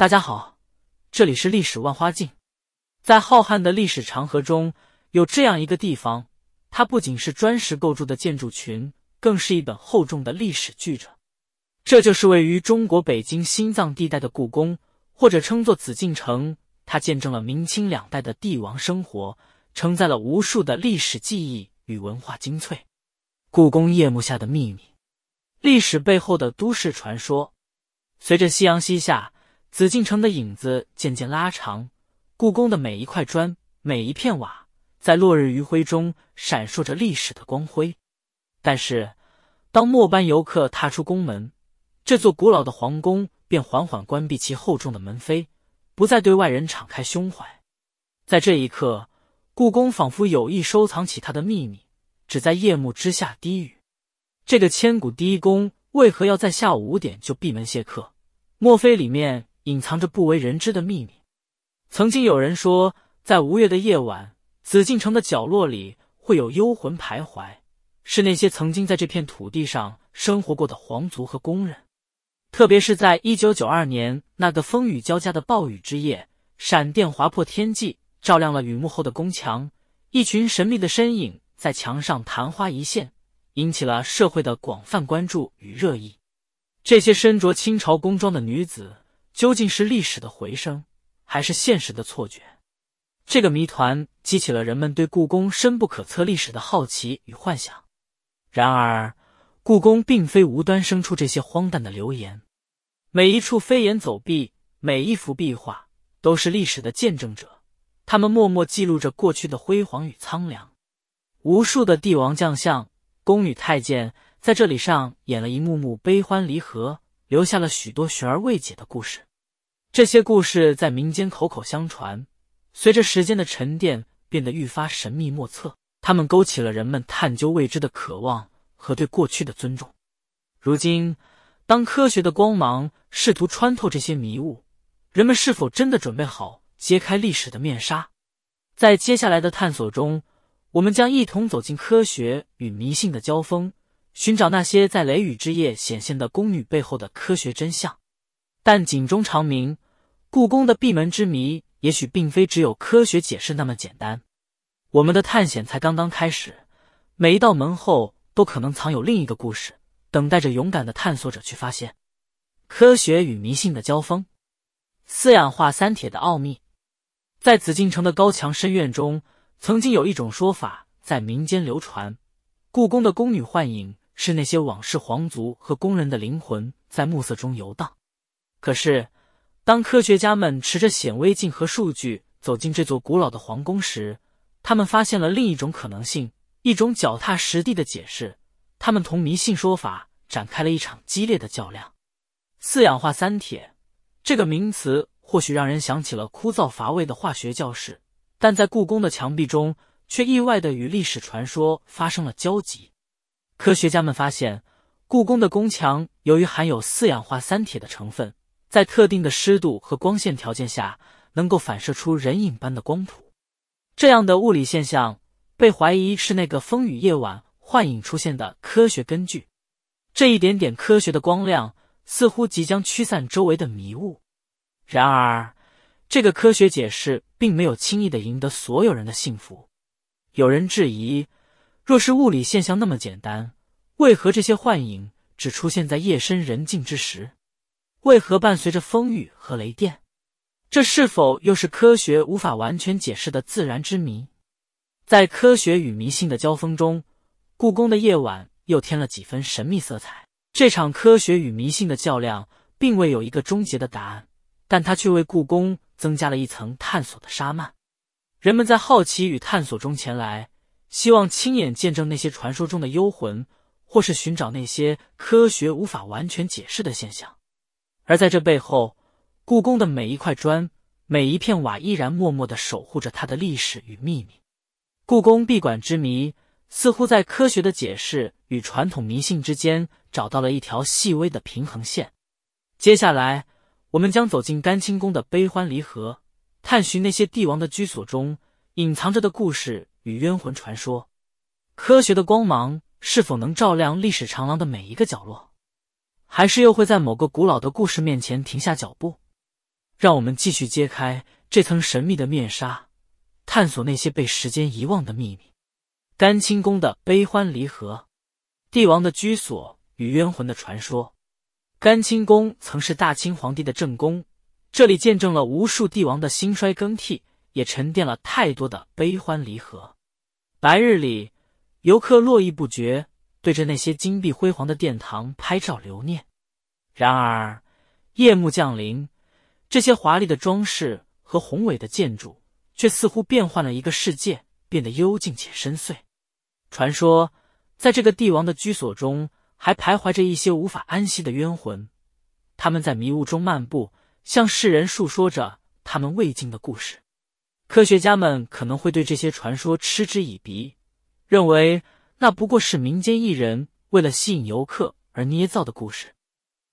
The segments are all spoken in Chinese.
大家好，这里是历史万花镜。在浩瀚的历史长河中，有这样一个地方，它不仅是砖石构筑的建筑群，更是一本厚重的历史巨著。这就是位于中国北京心脏地带的故宫，或者称作紫禁城。它见证了明清两代的帝王生活，承载了无数的历史记忆与文化精粹。故宫夜幕下的秘密，历史背后的都市传说。随着夕阳西下，紫禁城的影子渐渐拉长，故宫的每一块砖、每一片瓦，在落日余晖中闪烁着历史的光辉。但是，当末班游客踏出宫门，这座古老的皇宫便缓缓关闭其厚重的门扉。不再对外人敞开胸怀，在这一刻，故宫仿佛有意收藏起它的秘密，只在夜幕之下低语。这个千古第一宫为何要在下午五点就闭门谢客？莫非里面隐藏着不为人知的秘密？曾经有人说，在五月的夜晚，紫禁城的角落里会有幽魂徘徊，是那些曾经在这片土地上生活过的皇族和工人。特别是在一九九二年那个风雨交加的暴雨之夜，闪电划破天际，照亮了雨幕后的宫墙，一群神秘的身影在墙上昙花一现，引起了社会的广泛关注与热议。这些身着清朝宫装的女子，究竟是历史的回声，还是现实的错觉？这个谜团激起了人们对故宫深不可测历史的好奇与幻想。然而，故宫并非无端生出这些荒诞的流言，每一处飞檐走壁，每一幅壁画，都是历史的见证者。他们默默记录着过去的辉煌与苍凉。无数的帝王将相、宫女太监在这里上演了一幕幕悲欢离合，留下了许多悬而未解的故事。这些故事在民间口口相传，随着时间的沉淀，变得愈发神秘莫测。他们勾起了人们探究未知的渴望。和对过去的尊重。如今，当科学的光芒试图穿透这些迷雾，人们是否真的准备好揭开历史的面纱？在接下来的探索中，我们将一同走进科学与迷信的交锋，寻找那些在雷雨之夜显现的宫女背后的科学真相。但警钟长鸣，故宫的闭门之谜也许并非只有科学解释那么简单。我们的探险才刚刚开始，每一道门后。都可能藏有另一个故事，等待着勇敢的探索者去发现。科学与迷信的交锋，四氧化三铁的奥秘。在紫禁城的高墙深院中，曾经有一种说法在民间流传：故宫的宫女幻影是那些往事皇族和宫人的灵魂在暮色中游荡。可是，当科学家们持着显微镜和数据走进这座古老的皇宫时，他们发现了另一种可能性。一种脚踏实地的解释，他们同迷信说法展开了一场激烈的较量。四氧化三铁这个名词或许让人想起了枯燥乏味的化学教室，但在故宫的墙壁中却意外的与历史传说发生了交集。科学家们发现，故宫的宫墙由于含有四氧化三铁的成分，在特定的湿度和光线条件下，能够反射出人影般的光谱。这样的物理现象。被怀疑是那个风雨夜晚幻影出现的科学根据，这一点点科学的光亮似乎即将驱散周围的迷雾。然而，这个科学解释并没有轻易的赢得所有人的幸福。有人质疑，若是物理现象那么简单，为何这些幻影只出现在夜深人静之时？为何伴随着风雨和雷电？这是否又是科学无法完全解释的自然之谜？在科学与迷信的交锋中，故宫的夜晚又添了几分神秘色彩。这场科学与迷信的较量并未有一个终结的答案，但它却为故宫增加了一层探索的纱幔。人们在好奇与探索中前来，希望亲眼见证那些传说中的幽魂，或是寻找那些科学无法完全解释的现象。而在这背后，故宫的每一块砖、每一片瓦依然默默的守护着它的历史与秘密。故宫闭馆之谜，似乎在科学的解释与传统迷信之间找到了一条细微的平衡线。接下来，我们将走进甘清宫的悲欢离合，探寻那些帝王的居所中隐藏着的故事与冤魂传说。科学的光芒是否能照亮历史长廊的每一个角落，还是又会在某个古老的故事面前停下脚步？让我们继续揭开这层神秘的面纱，探索那些被时间遗忘的秘密。甘清宫的悲欢离合，帝王的居所与冤魂的传说。甘清宫曾是大清皇帝的正宫，这里见证了无数帝王的兴衰更替，也沉淀了太多的悲欢离合。白日里，游客络绎不绝，对着那些金碧辉煌的殿堂拍照留念。然而，夜幕降临。这些华丽的装饰和宏伟的建筑，却似乎变换了一个世界，变得幽静且深邃。传说，在这个帝王的居所中，还徘徊着一些无法安息的冤魂，他们在迷雾中漫步，向世人述说着他们未尽的故事。科学家们可能会对这些传说嗤之以鼻，认为那不过是民间艺人为了吸引游客而捏造的故事。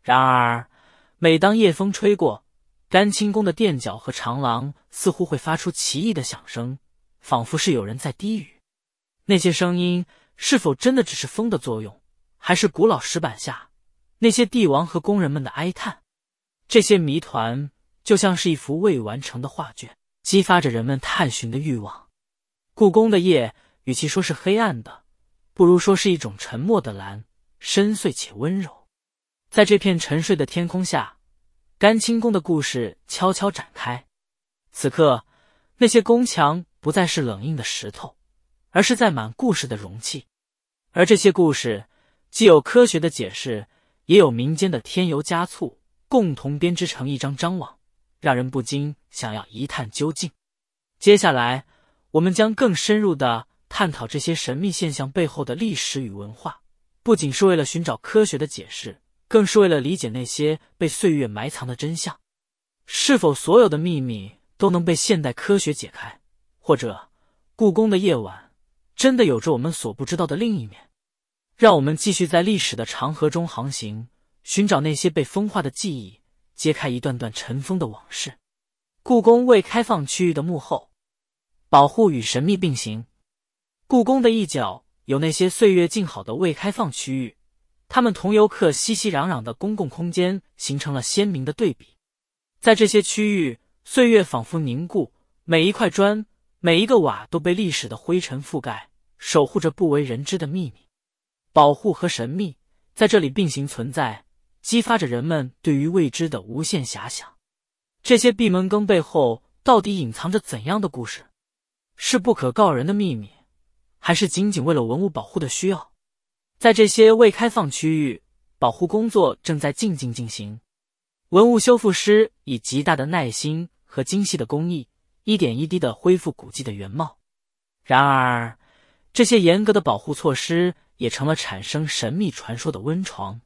然而，每当夜风吹过，甘清宫的垫脚和长廊似乎会发出奇异的响声，仿佛是有人在低语。那些声音是否真的只是风的作用，还是古老石板下那些帝王和工人们的哀叹？这些谜团就像是一幅未完成的画卷，激发着人们探寻的欲望。故宫的夜，与其说是黑暗的，不如说是一种沉默的蓝，深邃且温柔。在这片沉睡的天空下。甘清宫的故事悄悄展开。此刻，那些宫墙不再是冷硬的石头，而是载满故事的容器。而这些故事，既有科学的解释，也有民间的添油加醋，共同编织成一张张网，让人不禁想要一探究竟。接下来，我们将更深入的探讨这些神秘现象背后的历史与文化，不仅是为了寻找科学的解释。更是为了理解那些被岁月埋藏的真相，是否所有的秘密都能被现代科学解开？或者，故宫的夜晚真的有着我们所不知道的另一面？让我们继续在历史的长河中航行，寻找那些被风化的记忆，揭开一段段尘封的往事。故宫未开放区域的幕后，保护与神秘并行。故宫的一角有那些岁月静好的未开放区域。它们同游客熙熙攘攘的公共空间形成了鲜明的对比，在这些区域，岁月仿佛凝固，每一块砖、每一个瓦都被历史的灰尘覆盖，守护着不为人知的秘密。保护和神秘在这里并行存在，激发着人们对于未知的无限遐想。这些闭门羹背后到底隐藏着怎样的故事？是不可告人的秘密，还是仅仅为了文物保护的需要？在这些未开放区域，保护工作正在静静进行。文物修复师以极大的耐心和精细的工艺，一点一滴的恢复古迹的原貌。然而，这些严格的保护措施也成了产生神秘传说的温床。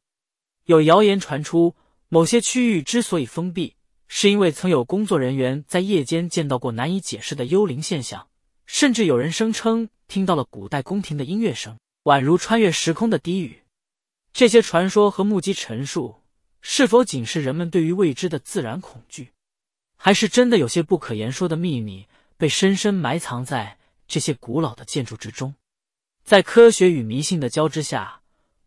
有谣言传出，某些区域之所以封闭，是因为曾有工作人员在夜间见到过难以解释的幽灵现象，甚至有人声称听到了古代宫廷的音乐声。宛如穿越时空的低语，这些传说和目击陈述，是否仅是人们对于未知的自然恐惧，还是真的有些不可言说的秘密被深深埋藏在这些古老的建筑之中？在科学与迷信的交织下，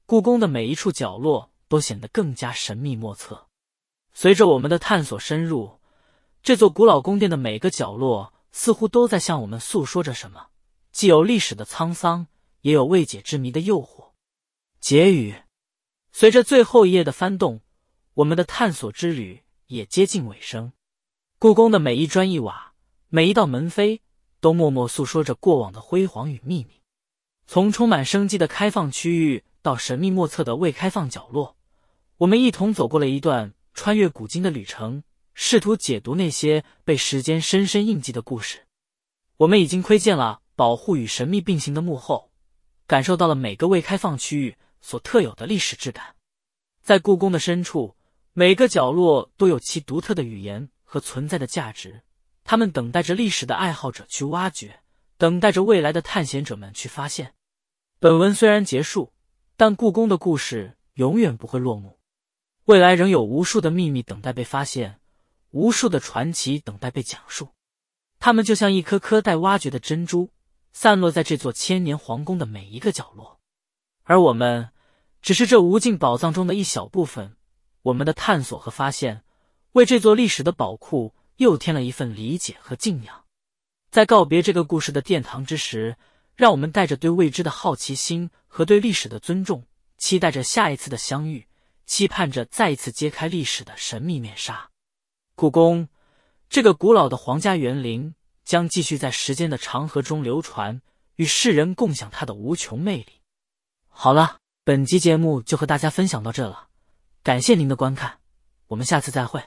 故宫的每一处角落都显得更加神秘莫测。随着我们的探索深入，这座古老宫殿的每个角落似乎都在向我们诉说着什么，既有历史的沧桑。也有未解之谜的诱惑。结语：随着最后一页的翻动，我们的探索之旅也接近尾声。故宫的每一砖一瓦，每一道门扉，都默默诉说着过往的辉煌与秘密。从充满生机的开放区域到神秘莫测的未开放角落，我们一同走过了一段穿越古今的旅程，试图解读那些被时间深深印记的故事。我们已经窥见了保护与神秘并行的幕后。感受到了每个未开放区域所特有的历史质感，在故宫的深处，每个角落都有其独特的语言和存在的价值。他们等待着历史的爱好者去挖掘，等待着未来的探险者们去发现。本文虽然结束，但故宫的故事永远不会落幕。未来仍有无数的秘密等待被发现，无数的传奇等待被讲述。它们就像一颗颗待挖掘的珍珠。散落在这座千年皇宫的每一个角落，而我们只是这无尽宝藏中的一小部分。我们的探索和发现，为这座历史的宝库又添了一份理解和敬仰。在告别这个故事的殿堂之时，让我们带着对未知的好奇心和对历史的尊重，期待着下一次的相遇，期盼着再一次揭开历史的神秘面纱。故宫这个古老的皇家园林将继续在时间的长河中流传，与世人共享它的无穷魅力。好了，本集节目就和大家分享到这了，感谢您的观看，我们下次再会。